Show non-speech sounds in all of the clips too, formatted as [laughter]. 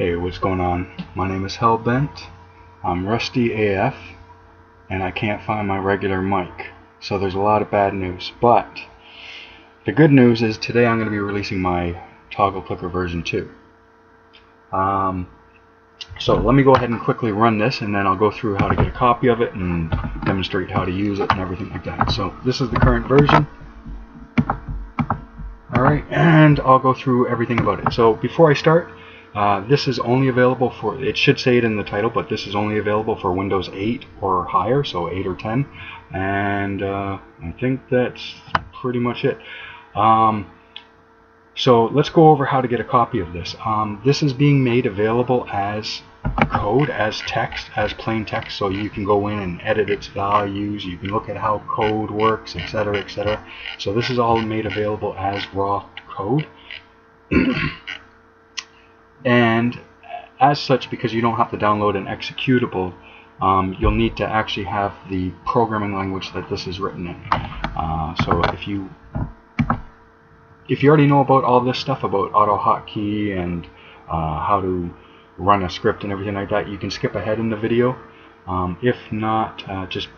Hey, what's going on? My name is Hellbent. I'm rusty AF, and I can't find my regular mic. So there's a lot of bad news. But the good news is today I'm going to be releasing my Toggle Clicker version 2. Um, so let me go ahead and quickly run this, and then I'll go through how to get a copy of it and demonstrate how to use it and everything like that. So this is the current version. Alright, and I'll go through everything about it. So before I start, uh, this is only available for, it should say it in the title, but this is only available for Windows 8 or higher, so 8 or 10. And uh, I think that's pretty much it. Um, so let's go over how to get a copy of this. Um, this is being made available as code, as text, as plain text, so you can go in and edit its values, you can look at how code works, etc., etc. So this is all made available as raw code. [clears throat] and as such because you don't have to download an executable um, you'll need to actually have the programming language that this is written in. Uh, so if you if you already know about all this stuff about AutoHotkey and uh, how to run a script and everything like that you can skip ahead in the video. Um, if not uh, just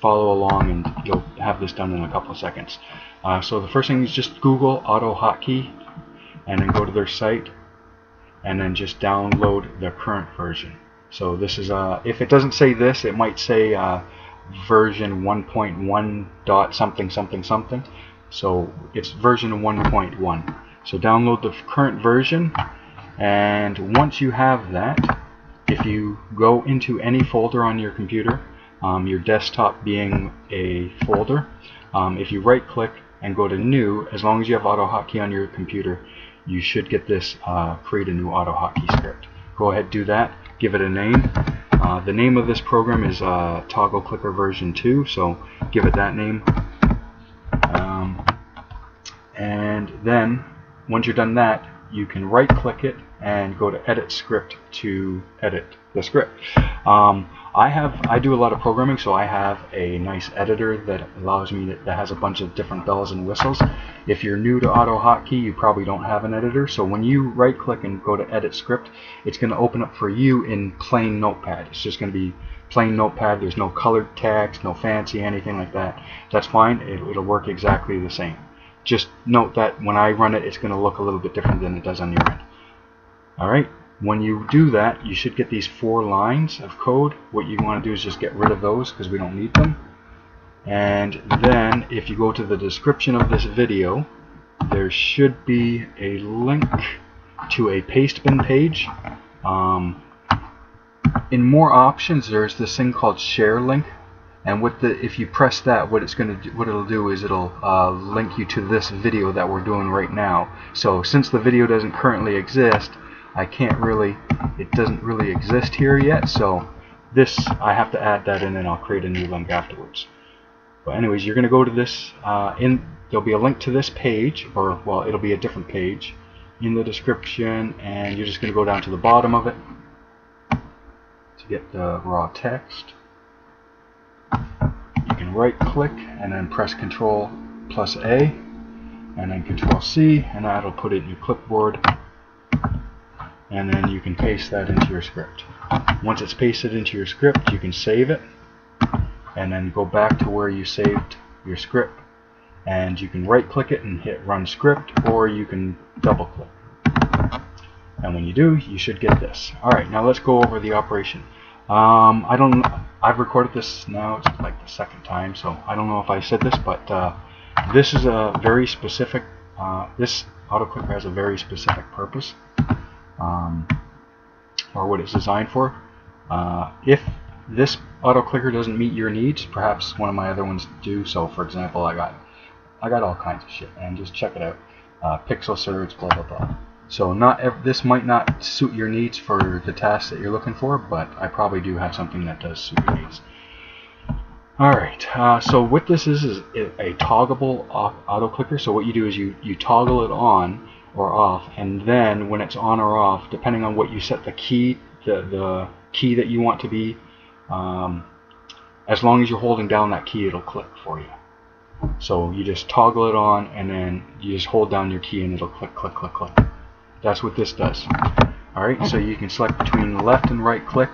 follow along and you'll have this done in a couple of seconds. Uh, so the first thing is just Google AutoHotkey and then go to their site and then just download the current version. So this is uh, if it doesn't say this, it might say uh, version 1.1 dot something something something. So it's version 1.1. So download the current version, and once you have that, if you go into any folder on your computer, um, your desktop being a folder, um, if you right click and go to new, as long as you have AutoHotkey on your computer, you should get this uh, create a new AutoHotkey script. Go ahead do that, give it a name. Uh, the name of this program is uh, Toggle Clicker version 2, so give it that name. Um, and then, once you're done that, you can right click it and go to edit script to edit the script. Um, I have I do a lot of programming so I have a nice editor that allows me to, that has a bunch of different bells and whistles if you're new to AutoHotkey you probably don't have an editor so when you right click and go to edit script it's going to open up for you in plain notepad. It's just going to be plain notepad. There's no colored text no fancy anything like that. That's fine. It, it'll work exactly the same. Just note that when I run it it's going to look a little bit different than it does on your end. Alright when you do that, you should get these four lines of code. What you want to do is just get rid of those because we don't need them. And then if you go to the description of this video, there should be a link to a Pastebin page. Um, in more options, there's this thing called share link. And what the, if you press that, what it's going to what it'll do is it'll uh, link you to this video that we're doing right now. So since the video doesn't currently exist, I can't really, it doesn't really exist here yet, so this, I have to add that in and I'll create a new link afterwards. But anyways, you're going to go to this, uh, in there'll be a link to this page, or well, it'll be a different page in the description, and you're just going to go down to the bottom of it to get the raw text. You can right click and then press Control plus A, and then Control C, and that'll put it in your clipboard and then you can paste that into your script. Once it's pasted into your script, you can save it and then go back to where you saved your script and you can right click it and hit run script or you can double click. And when you do, you should get this. Alright, now let's go over the operation. Um, I don't I've recorded this now, it's like the second time, so I don't know if I said this, but uh, this is a very specific, uh, this AutoClicker has a very specific purpose um, or what it's designed for. Uh, if this auto clicker doesn't meet your needs, perhaps one of my other ones do. So, for example, I got I got all kinds of shit, and just check it out. Uh, pixel search, blah blah blah. So, not this might not suit your needs for the task that you're looking for, but I probably do have something that does suit your needs. Alright, uh, so what this is is a toggleable auto clicker. So what you do is you, you toggle it on or off and then when it's on or off depending on what you set the key the, the key that you want to be um, as long as you're holding down that key it'll click for you so you just toggle it on and then you just hold down your key and it'll click click click click that's what this does Alright, so you can select between left and right click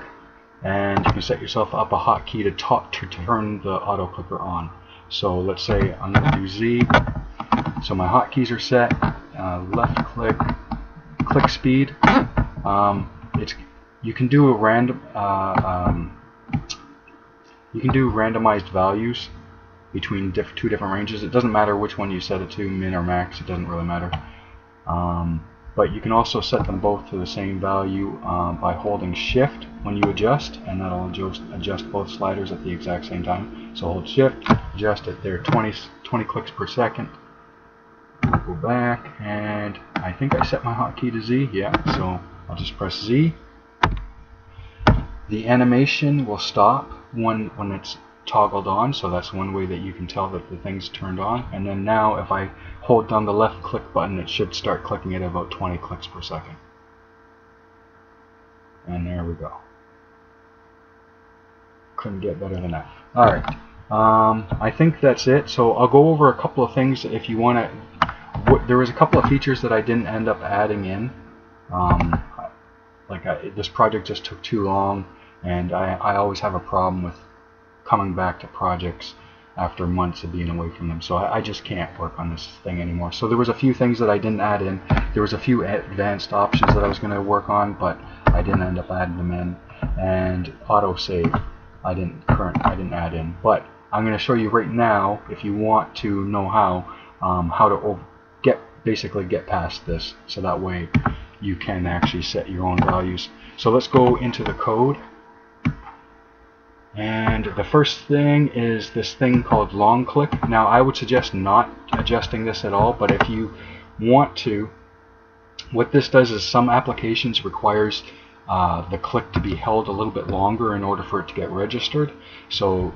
and you can set yourself up a hotkey to, talk, to turn the auto clicker on. So let's say I'm going to do Z. So my hotkeys are set. Uh, left click, click speed. Um, it's you can do a random uh, um, you can do randomized values between diff two different ranges. It doesn't matter which one you set it to, min or max. It doesn't really matter. Um, but you can also set them both to the same value um, by holding shift when you adjust and that'll adjust, adjust both sliders at the exact same time so hold shift adjust it there 20, 20 clicks per second go back and I think I set my hotkey to Z yeah so I'll just press Z the animation will stop when when it's toggled on so that's one way that you can tell that the thing's turned on. And then now if I hold down the left click button it should start clicking at about 20 clicks per second. And there we go. Couldn't get better than that. Alright um, I think that's it. So I'll go over a couple of things if you want to there was a couple of features that I didn't end up adding in. Um, like I, this project just took too long and I, I always have a problem with coming back to projects after months of being away from them. So I, I, just can't work on this thing anymore. So there was a few things that I didn't add in. There was a few advanced options that I was going to work on, but I didn't end up adding them in. And autosave, I didn't current, I didn't add in. But I'm going to show you right now, if you want to know how, um, how to get basically get past this. So that way you can actually set your own values. So let's go into the code. And the first thing is this thing called long click. Now I would suggest not adjusting this at all, but if you want to, what this does is some applications requires uh, the click to be held a little bit longer in order for it to get registered. So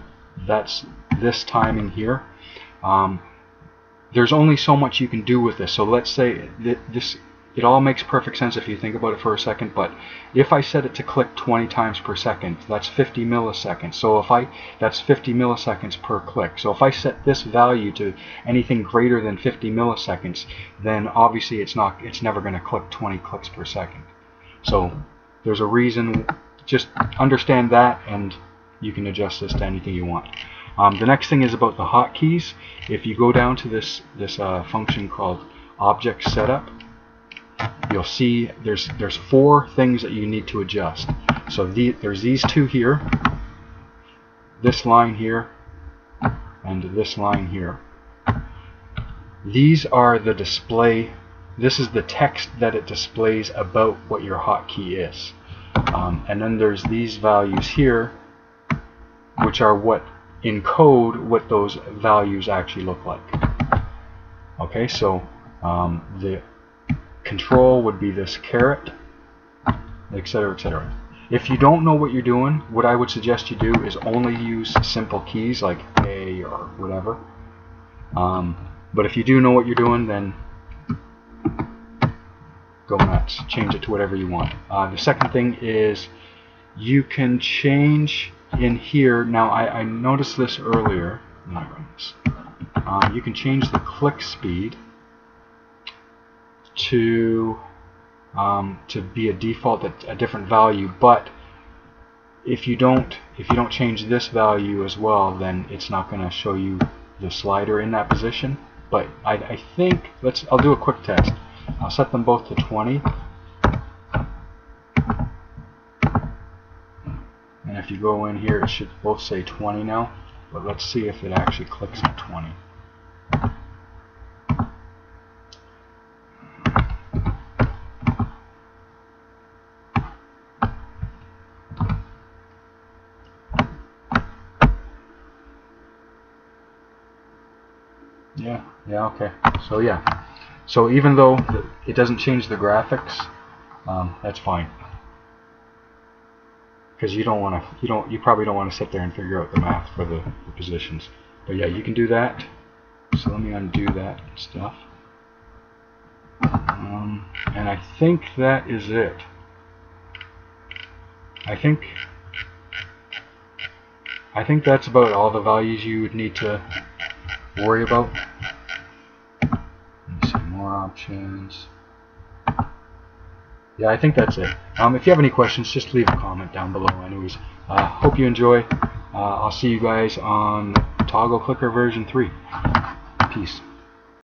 that's this timing here. Um, there's only so much you can do with this. So let's say that this it all makes perfect sense if you think about it for a second, but if I set it to click 20 times per second, that's 50 milliseconds. So if I, that's 50 milliseconds per click. So if I set this value to anything greater than 50 milliseconds, then obviously it's not, it's never going to click 20 clicks per second. So there's a reason, just understand that and you can adjust this to anything you want. Um, the next thing is about the hotkeys. If you go down to this, this uh, function called object setup, you'll see there's there's four things that you need to adjust. So the, there's these two here, this line here, and this line here. These are the display, this is the text that it displays about what your hotkey is. Um, and then there's these values here, which are what encode what those values actually look like. Okay, so um, the control would be this caret, etc., etc. If you don't know what you're doing, what I would suggest you do is only use simple keys like A or whatever. Um, but if you do know what you're doing, then go nuts. Change it to whatever you want. Uh, the second thing is you can change in here. Now, I, I noticed this earlier. Not this. Um, you can change the click speed to um, to be a default at a different value but if you don't if you don't change this value as well then it's not going to show you the slider in that position. But I, I think let's I'll do a quick test. I'll set them both to 20 and if you go in here it should both say 20 now but let's see if it actually clicks at 20 Yeah, okay. So yeah, so even though it doesn't change the graphics, um, that's fine. Because you don't want to, you don't, you probably don't want to sit there and figure out the math for the, the positions. But yeah, you can do that. So let me undo that stuff. Um, and I think that is it. I think I think that's about all the values you would need to worry about. Options. yeah, I think that's it. Um, if you have any questions, just leave a comment down below. Anyways, uh, hope you enjoy. Uh, I'll see you guys on Toggle Clicker version 3. Peace.